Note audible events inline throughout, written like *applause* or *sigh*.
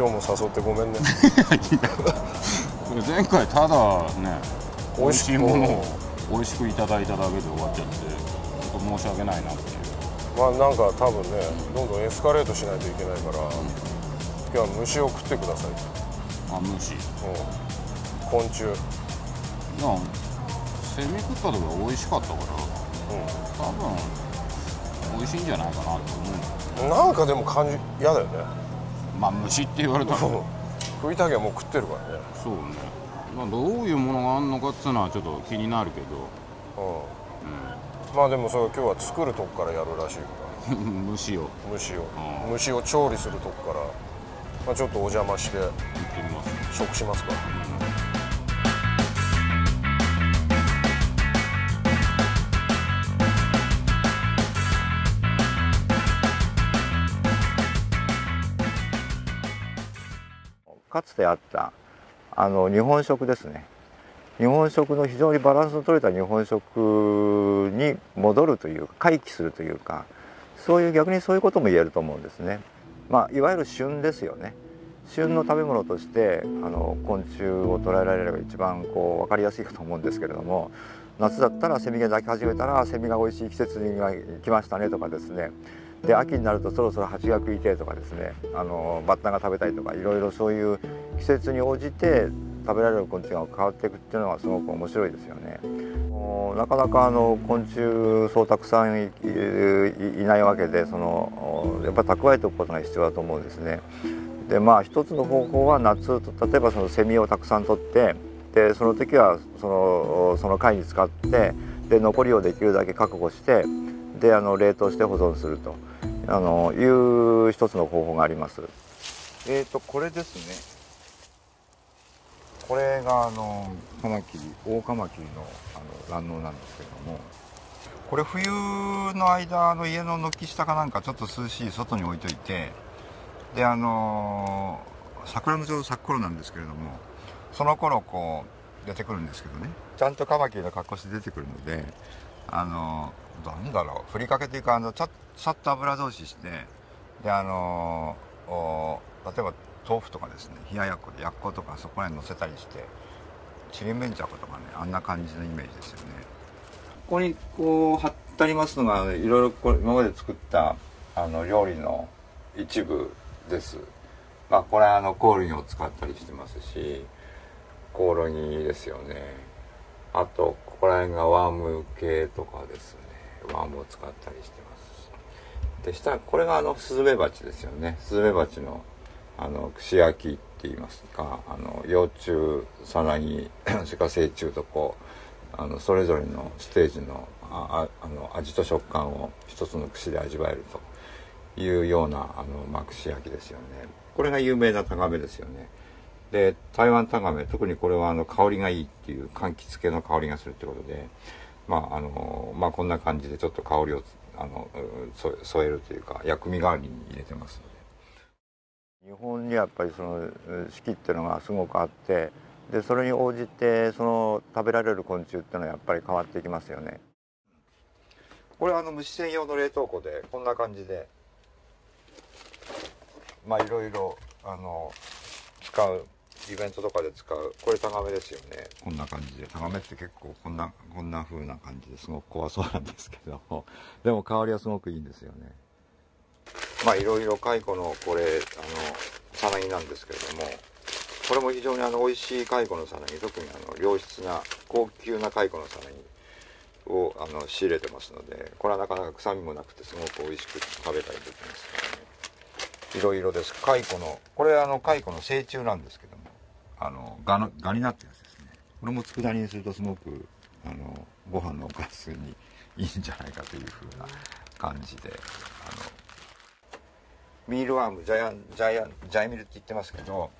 今日も誘ってごめんね。*laughs* 前回ただね美味しいものを美味しくいただいただけで終わっちゃってちょっと申し訳ないなっていう。まあなんか多分ねどんどんエスカレートしないといけないから、今日は虫を食ってください、あ虫。いうん、昆虫、うん、やセミ食った時は美味しかったから多分美味しいんじゃないかなと思う。なんかでも感じ嫌だよねまあ虫って言われたら。そう食いたきゃもう食ってるからね。ね、まあ、どういうものがあるのかっていうのはちょっと気になるけど、うん、まあでもそれ今日は作るとこからやるらしいから。うん、虫を。虫を。うん虫を調理するとこから、まあ、ちょっとお邪魔して。行ってみます。食しますかかつてあったあの日本食ですね。日本食の非常にバランスの取れた日本食に戻るというか回帰するというかそういう逆にそういうことも言えると思うんですね。まあ、いわゆる旬ですよね。旬の食べ物としてあの昆虫を捉えられれば一番こう分かりやすいかと思うんですけれども夏だったらセミが鳴き始めたらセミが美味しい季節に来ましたねとかですね。で秋になるとそろそろ蜂が食いてえとかですねあのバッタが食べたいとかいろいろそういう季節に応じて食べられる昆虫が変わっていくっていうのはすごく面白いですよね。なかなかあの昆虫そうたくさんいいいないわけでそのやっぱり蓄えておくことが必要だと思うんですね。でまあ一つの方法は夏例えばそのセミをたくさん取ってでその時はそのその貝に使ってで残りをできるだけ確保してであの冷凍して保存するとあのいう一つの方法があります。えーとこれですね。これがあのカマキリオオカマキリのあの卵巣なんですけれどもこれ冬の間の家の軒下かなんかちょっと涼しい外に置いといてであの桜のちょうど咲く頃なんですけれどもその頃こう出てくるんですけどねちゃんとカマキリの格好して出てくるのであのなんだろう。ふりかけというかあのちゃさっと油通ししてであのお例えば豆腐とかですね冷ややっこでやっことかそこら辺乗せたりしてちりめんじゃことかねあんな感じのイメージですよね。ここにこう貼ってありますのがいろいろこれ今まで作ったあの料理の一部です。まあこれはあのコオロギを使ったりしてますしコオロギですよね。あとここら辺がワーム系とかです。ねワームを使ったりしてます。しで下これがあのスズメバチですよね。スズメバチのあの串焼きって言いますか。あの幼虫さなぎそれから成虫とこうあのそれぞれのステージのあああの味と食感を一つの串で味わえるというようなあの、まあ、串焼きですよね。これが有名なタガメですよね。で台湾タガメ特にこれはあの香りがいいっていう柑橘系の香りがするってことでまああのまあこんな感じでちょっと香りをあの添添えるというか薬味代わりに入れてますので。日本にやっぱりその四季っていうのがすごくあってでそれに応じてその食べられる昆虫っていうのはやっぱり変わってきますよね。これはあの虫専用の冷凍庫でこんな感じでまあいろいろあの使うイベントとかで使う。これタガメですよね。こんな感じで。タガメって結構こんなこんな風な感じですごく怖そうなんですけど。*laughs* でも香りはすごくいいんですよね。まあいろいろ蚕のこれあのさなぎなんですけれどもこれも非常にあの美味しい蚕のさなぎ特にあの良質な高級な蚕のさなぎをあの仕入れてますのでこれはなかなか臭みもなくてすごく美味しく食べたりできますからね。いろいろです。蚕のこれあの蚕の成虫なんですけどもあのガのガになってやつですね。これも佃煮にするとすごくあのご飯のおかずにいいんじゃないかというふうな感じであのミールワームジャイアンジャイアンジャイミルって言ってますけど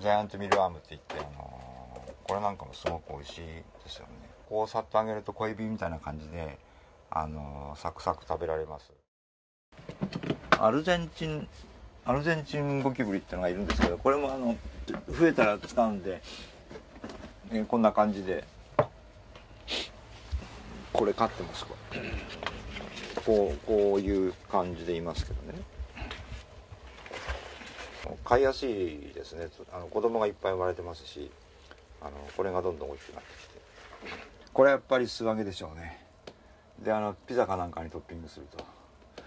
ジャイアントミールワームって言ってあのこれなんかもすごく美味しいですよね。こうさっと揚げると小エビみたいな感じであのサクサク食べられます。アルゼンチンアルゼンチンゴキブリっていうのがいるんですけどこれもあの増えたら使うんで、えこんな感じで。これ飼ってますこれこうこういう感じでいますけどね。飼いやすいですね。あの子供がいっぱい生まれてますしあのこれがどんどん大きくなってきて。これやっぱり素揚げでしょうね。であのピザかなんかにトッピングすると。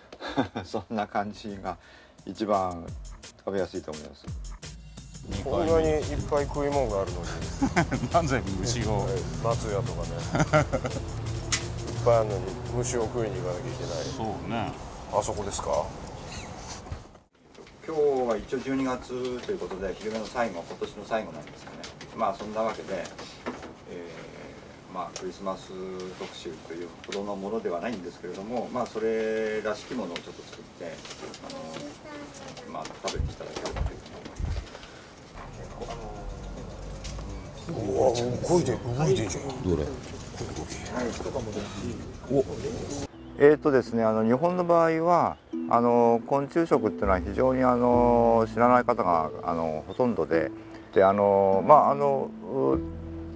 *laughs* そんな感じが一番食べやすいと思います。こんなにいっぱい食い物があるのに。なぜ虫を。松屋とかね。いっぱいあるのに虫を食いに行かなきゃいけない。そうね。あそこですか？今日は一応12月ということで昼目の最後今年の最後なんですよね。まあそんなわけで、えーまあ、クリスマス特集というほどのものではないんですけれどもまあそれらしきものをちょっと作ってあの、まあ、食べていただければというふうにうわ動いて動いてんじゃんどれえーとですね、あの日本の場合はあの昆虫食っていうのは非常にあの知らない方があのほとんどでであの、まああの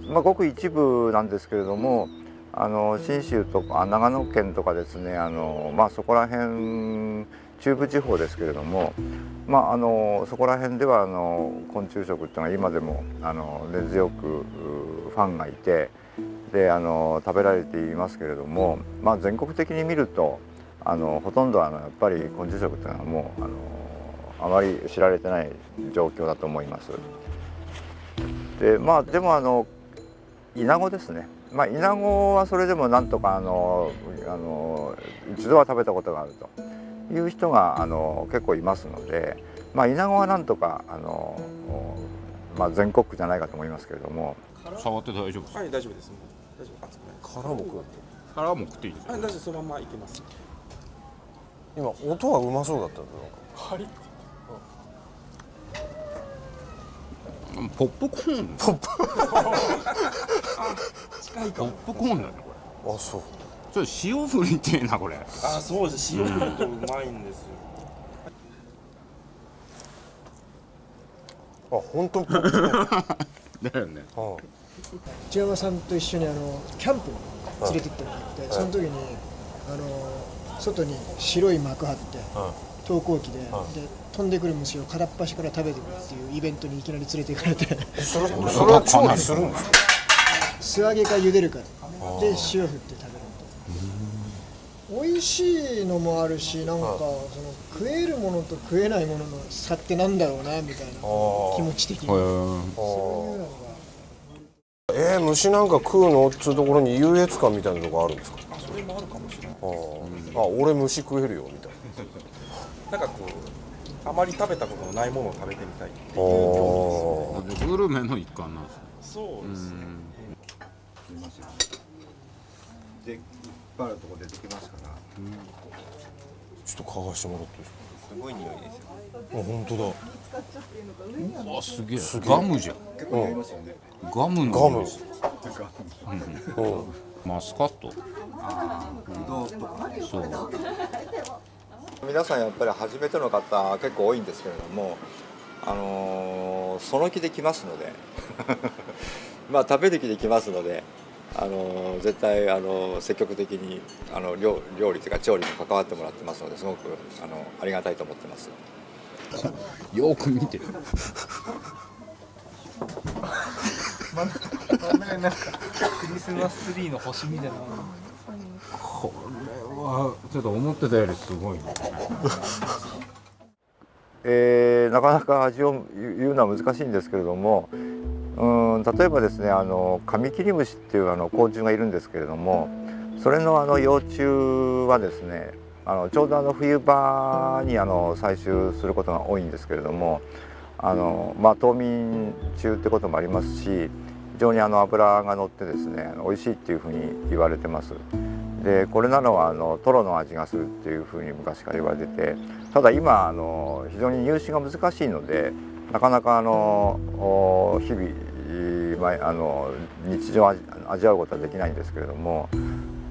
まあ、ごく一部なんですけれどもあの信州とか長野県とかですねあの、まあ、そこら辺中部地方ですけれども、まあ、あのそこら辺ではあの昆虫食っていうのは今でもあの根強くファンがいて。であの食べられていますけれども、まあ、全国的に見るとあのほとんどあのやっぱり昆虫食というのはもうあのあまり知られてない状況だと思います。でまあでもあのイナゴですね、まあ、イナゴはそれでもなんとかあのあの一度は食べたことがあるという人があの結構いますので、まあ、イナゴはなんとかあの、まあ、全国区じゃないかと思いますけれども。触って大丈夫ですはい、大丈夫です。大丈夫、熱くないです。殻も食う殻も食っていいですはい、大丈夫、そのままいけます。今音はうまそうだったんだカリッ。ポップコーンポップ。*laughs* 近いかポッも。プコーンだねこあそう。れちょっと塩振りってえなこれ。あ、そうです。塩振るとうまいんですよ。あ本当？*laughs* だよね。あ内山さんと一緒にあのキャンプに連れてってもらって、その時にあの外に白い幕張ってあ投光器で,、はで飛んでくる虫を片っ端から食べてくるっていうイベントにいきなり連れて行かれて。えそれは調理するんですか？素揚げか茹でるかで塩振って美味しいのもあるしなんかその食えるものと食えないものの差ってなんだろうなみたいな気持ち的に。へー。そういうのが。えー、虫なんか食うのっつうところに優越感みたいなとこあるんですか？あ、それもあるかもしれない。あ、あ俺虫食えるよみたいな。んかこう、あまり食べたことのないものを食べてみたいっていうな興味ですね。グルメの一環なんですね。そうですね。でいっぱいあるとこ出てきますからちょっと嗅がしてもらっていいですか？すごい匂いですよ。あ本当だあすげえ。すげえ。ガムじゃん。結構匂いますよねガム。のガム匂いするうん。マスカット？そう。皆さんやっぱり初めての方結構多いんですけれどもあのーその気で来ますので。*laughs* まあ食べる気で来ますのであのー絶対あのー積極的にあの料料理というか調理に関わってもらってますのですごくあのありがたいと思ってます。よーく見てクリスマスツリーの星みたいな。これはちょっと思ってたよりすごいね。*laughs* えーなかなか味を言うのは難しいんですけれどもうん例えばですねあのカミキリムシっていうあの甲虫がいるんですけれどもそれのあの幼虫はですねあのちょうどあの冬場にあの採集することが多いんですけれどもあの、まあ、冬眠中ってこともありますし非常にあの脂が乗ってですね美味しいっていうふうに言われてます。でこれなのはあのトロの味がするっていうふうに昔から言われててただ今あの非常に入手が難しいのでなかなかあの日々まあの日常味味わうことはできないんですけれども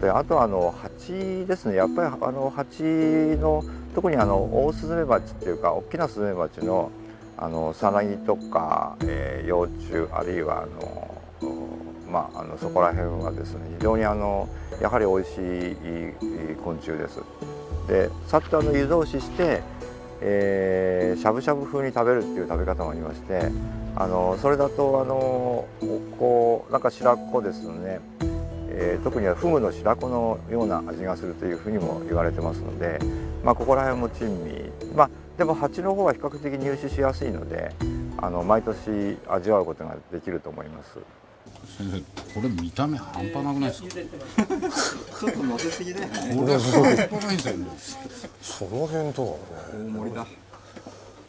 であとはあの蜂ですねやっぱりあの蜂の特にあのオオスズメバチっていうか大きなスズメバチのあのさなぎとか、えー幼虫あるいはあのまああのそこら辺はですね非常にあのやはり美味しい昆虫です。でさっとあの湯通ししてえしゃぶしゃぶ風に食べるっていう食べ方もありましてあのそれだとあのこうなんか白子ですよね、えー特にはフグの白子のような味がするというふうにも言われてますので、まあ、ここら辺も珍味まあでも蜂の方は比較的入手しやすいのであの毎年味わうことができると思います。先生これ見た目半端なくないですか？ちょっと乗せすぎね。これ半端ないですよねその辺とはね大盛りだ。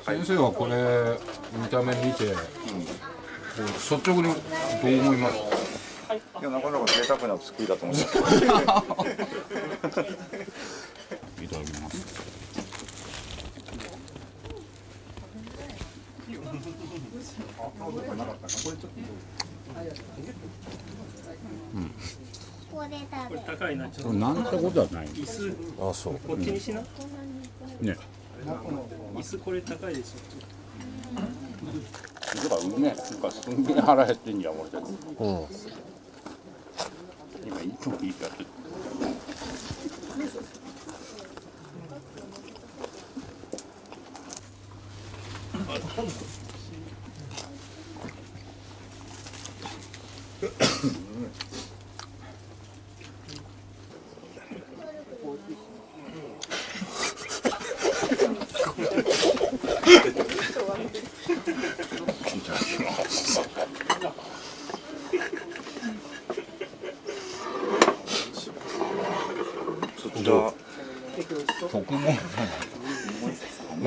先生はこれ見た目見て、こう率直にどう思います？いやなかなか贅沢な作りだと思います。いただきますこれ食べ高いなちょっこれなん。てことはない椅子あそうこっちにしな。ね椅子これ高いでしょだからうめなん。かすん。げえ腹減ってん。じゃん。俺たちうん。今いつもいいかって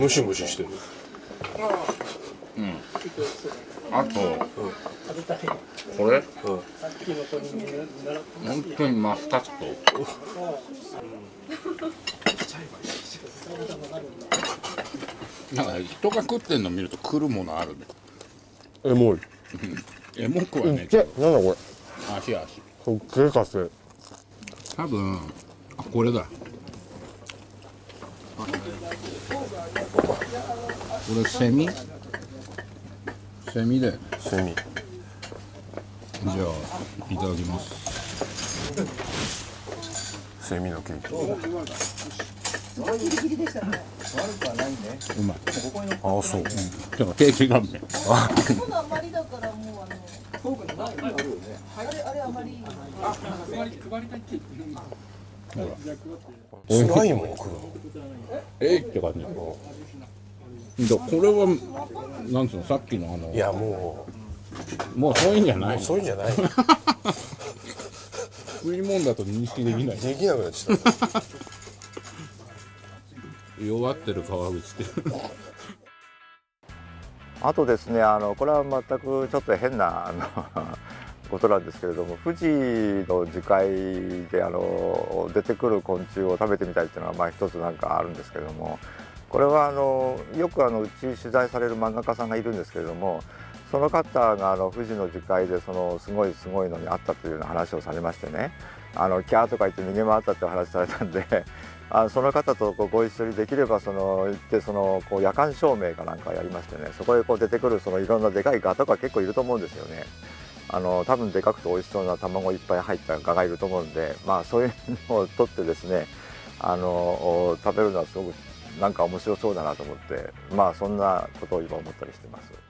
ムシムシしてる。あとこれ？うん本当にマスカットなんか人が食ってんの見ると来るものあるね。エモい。えもくはねけなんだこ足足。れすっげえかせ多分あこれだこれセミ？セミだよね。セミ。じゃあいただきます。セミのケーキ。うまい。あそう。でもケーキがうめえあ。まりだからもうあのあれあれあまり辛いもん食うの？え？いって感じ。だこれはなんつうの？さっきのあのいやももうそういうんじゃうもないうそういうんじゃない。*laughs* 食い物だと認識できない。できなくなっちゃった。*laughs* 弱ってる川口って。あとですねあのこれは全くちょっと変なあのことなんですけれども富士の樹海であの出てくる昆虫を食べてみたいっていうのはまあ一つなんかあるんですけれどもこれはあのよくあのうち取材される漫画家さんがいるんですけれどもその方があの富士の樹海でそのすごいすごいのにあったというような話をされましてねあのキャーとか言って逃げ回ったっていう話されたんで *laughs* あのその方とこうご一緒にできればその行ってそのこう夜間照明かなんかやりましてねそこへこう出てくるそのいろんなでかいガとか結構いると思うんですよね。あの多分でかくて美味しそうな卵いっぱい入ったガがいると思うんで、まあ、そういうのを取ってですねあの食べるのはすごくなんか面白そうだなと思ってまあそんなことを今思ったりしてます。